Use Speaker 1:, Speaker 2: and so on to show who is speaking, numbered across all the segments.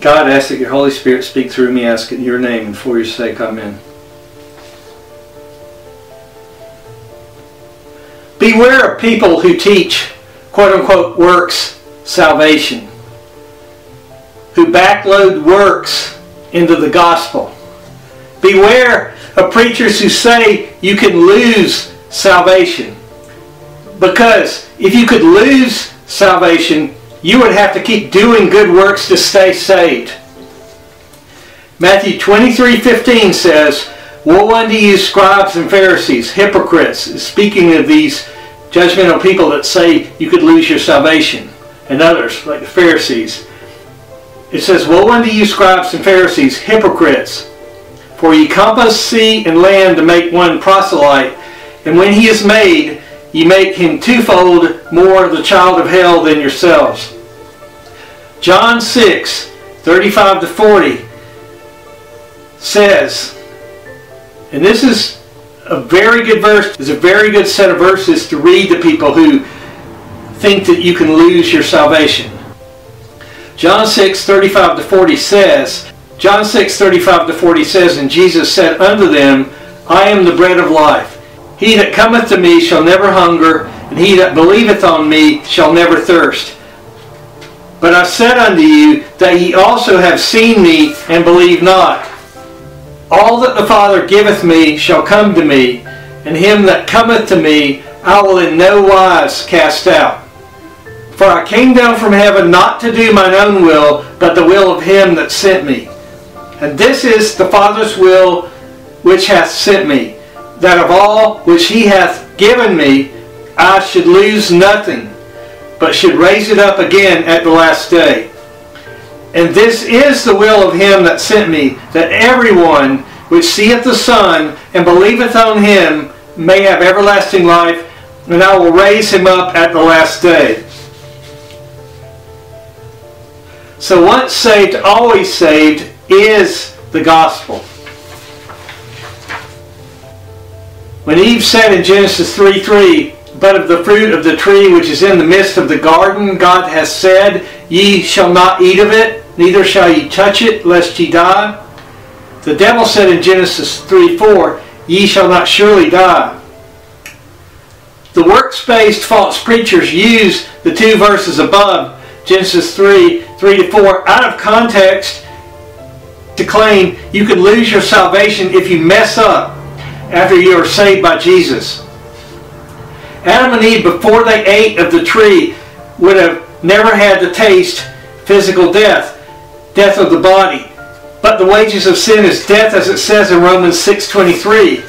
Speaker 1: God, ask that your Holy Spirit speak through me. Ask in your name and for your sake. Amen. Beware of people who teach quote unquote works salvation, who backload works into the gospel. Beware of preachers who say you can lose salvation. Because if you could lose salvation, you would have to keep doing good works to stay saved. Matthew 23 15 says, Woe unto you, scribes and Pharisees, hypocrites, speaking of these judgmental people that say you could lose your salvation, and others, like the Pharisees. It says, Woe unto you, scribes and Pharisees, hypocrites, for ye compass sea and land to make one proselyte, and when he is made, ye make him twofold more of the child of hell than yourselves. John 6, 35 to 40 says, and this is a very good verse, it's a very good set of verses to read to people who think that you can lose your salvation. John 6, 35 to 40 says, John 6, 35 to 40 says, And Jesus said unto them, I am the bread of life. He that cometh to me shall never hunger, and he that believeth on me shall never thirst. But I said unto you that ye also have seen me and believe not. All that the Father giveth me shall come to me, and him that cometh to me I will in no wise cast out. For I came down from heaven not to do mine own will, but the will of him that sent me. And this is the Father's will which hath sent me that of all which he hath given me, I should lose nothing, but should raise it up again at the last day. And this is the will of him that sent me, that everyone which seeth the Son and believeth on him may have everlasting life, and I will raise him up at the last day. So once saved, always saved is the gospel. When Eve said in Genesis 3 3, But of the fruit of the tree which is in the midst of the garden, God has said, Ye shall not eat of it, neither shall ye touch it, lest ye die. The devil said in Genesis 3 4, Ye shall not surely die. The works-based false preachers use the two verses above, Genesis 3 3 to 4, out of context to claim you could lose your salvation if you mess up after you are saved by Jesus. Adam and Eve, before they ate of the tree, would have never had to taste physical death, death of the body. But the wages of sin is death, as it says in Romans 6.23.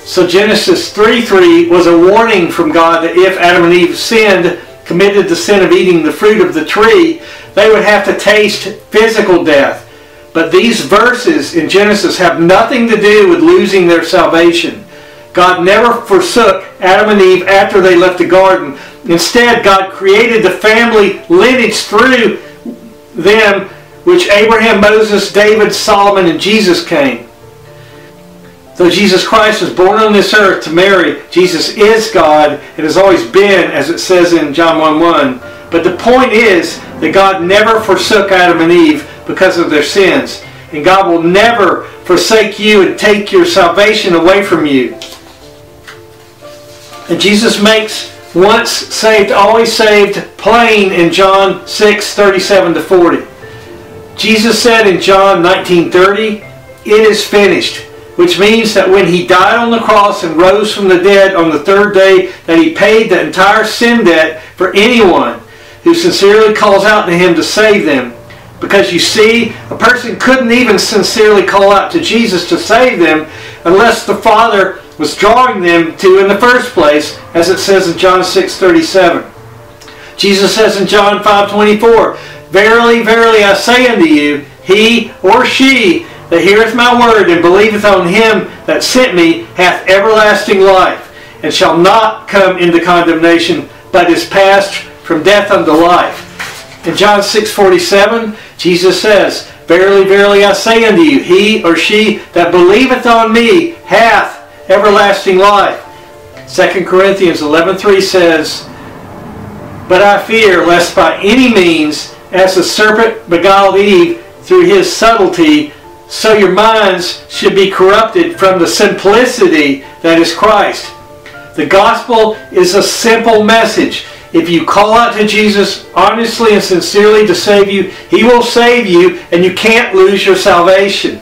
Speaker 1: So Genesis 3.3 was a warning from God that if Adam and Eve sinned, committed the sin of eating the fruit of the tree, they would have to taste physical death. But these verses in Genesis have nothing to do with losing their salvation. God never forsook Adam and Eve after they left the garden. Instead, God created the family lineage through them, which Abraham, Moses, David, Solomon, and Jesus came. Though Jesus Christ was born on this earth to Mary, Jesus is God and has always been, as it says in John 1 1. But the point is that God never forsook Adam and Eve because of their sins. And God will never forsake you and take your salvation away from you. And Jesus makes once saved, always saved plain in John 6, 37 to 40. Jesus said in John 19:30, "It is finished," which means that when he died on the cross and rose from the dead on the third day, that he paid the entire sin debt for anyone who sincerely calls out to him to save them. Because you see, a person couldn't even sincerely call out to Jesus to save them unless the Father was drawing them to in the first place, as it says in John 6:37. Jesus says in John 5:24, Verily, verily, I say unto you, he or she that heareth my word and believeth on him that sent me hath everlasting life, and shall not come into condemnation, but is passed from death unto life. In John 6:47, Jesus says, Verily, verily, I say unto you, he or she that believeth on me hath everlasting life. 2 Corinthians 11.3 says, But I fear lest by any means, as the serpent beguiled Eve, through his subtlety, so your minds should be corrupted from the simplicity that is Christ. The gospel is a simple message. If you call out to Jesus honestly and sincerely to save you, he will save you and you can't lose your salvation.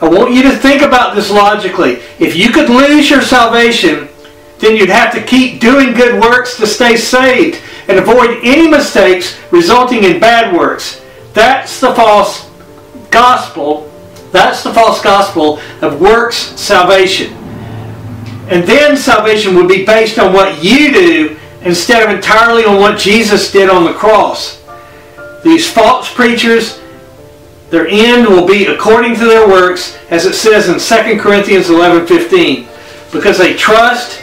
Speaker 1: I want you to think about this logically. If you could lose your salvation, then you'd have to keep doing good works to stay saved and avoid any mistakes resulting in bad works. That's the false gospel. That's the false gospel of works salvation. And then salvation would be based on what you do instead of entirely on what Jesus did on the cross. These false preachers, their end will be according to their works, as it says in 2 Corinthians 11:15, because they trust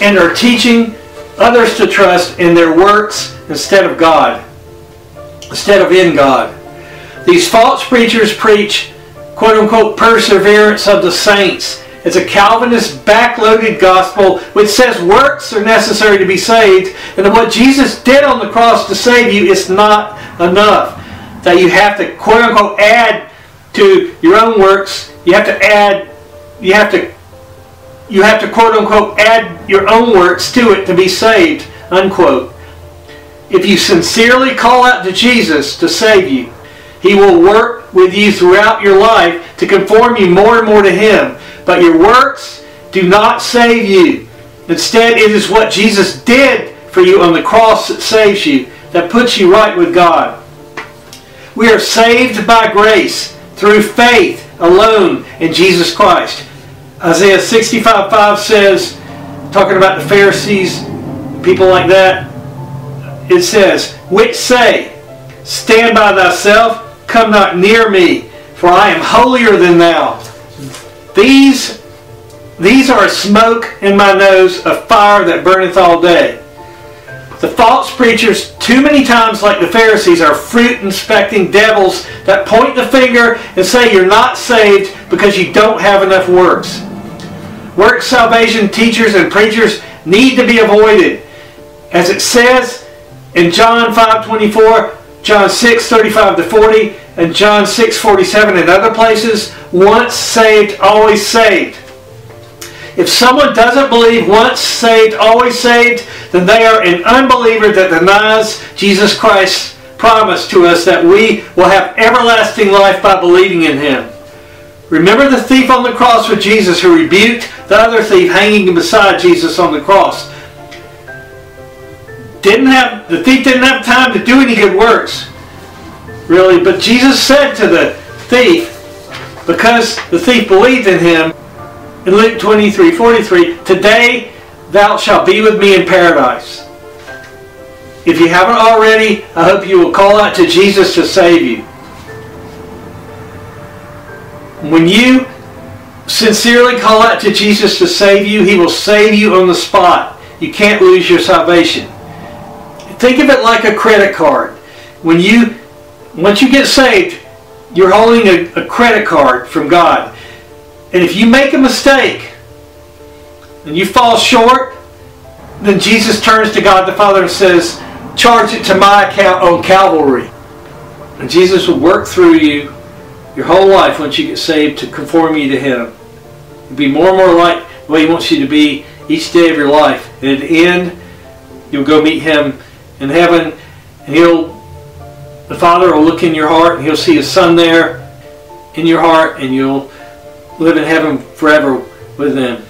Speaker 1: and are teaching others to trust in their works instead of God, instead of in God. These false preachers preach, quote unquote, perseverance of the saints. It's a Calvinist backloaded gospel which says works are necessary to be saved, and that what Jesus did on the cross to save you is not enough. That you have to, quote unquote, add to your own works. You have to add, you have to you have to quote unquote add your own works to it to be saved, unquote. If you sincerely call out to Jesus to save you, He will work with you throughout your life to conform you more and more to Him. But your works do not save you. Instead, it is what Jesus did for you on the cross that saves you, that puts you right with God. We are saved by grace through faith alone in Jesus Christ. Isaiah 65 5 says, talking about the Pharisees, people like that, it says, which say, Stand by thyself, come not near me, for I am holier than thou. These, these are a smoke in my nose, a fire that burneth all day. The false preachers, too many times like the Pharisees, are fruit inspecting devils that point the finger and say you're not saved because you don't have enough works. Work salvation teachers and preachers need to be avoided. As it says in John 5.24, John 6.35 to 40, and John 6.47 and other places, once saved, always saved. If someone doesn't believe once saved, always saved, then they are an unbeliever that denies Jesus Christ's promise to us that we will have everlasting life by believing in Him. Remember the thief on the cross with Jesus who rebuked the other thief hanging beside Jesus on the cross. Didn't have the thief didn't have time to do any good works. Really, but Jesus said to the thief, because the thief believed in him, in Luke 23, 43, today thou shalt be with me in paradise. If you haven't already, I hope you will call out to Jesus to save you. When you sincerely call out to Jesus to save you, He will save you on the spot. You can't lose your salvation. Think of it like a credit card. When you, once you get saved, you're holding a, a credit card from God. And if you make a mistake and you fall short, then Jesus turns to God the Father and says, charge it to my account on Calvary. And Jesus will work through you your whole life once you get saved to conform you to Him. You'll be more and more like the way He wants you to be each day of your life. And at the end, you'll go meet Him in heaven, and He'll, the Father will look in your heart, and He'll see His Son there in your heart, and you'll live in heaven forever with them.